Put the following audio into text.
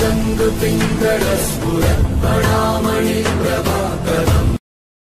ङ्गपिङ्गडस्फुरपडामये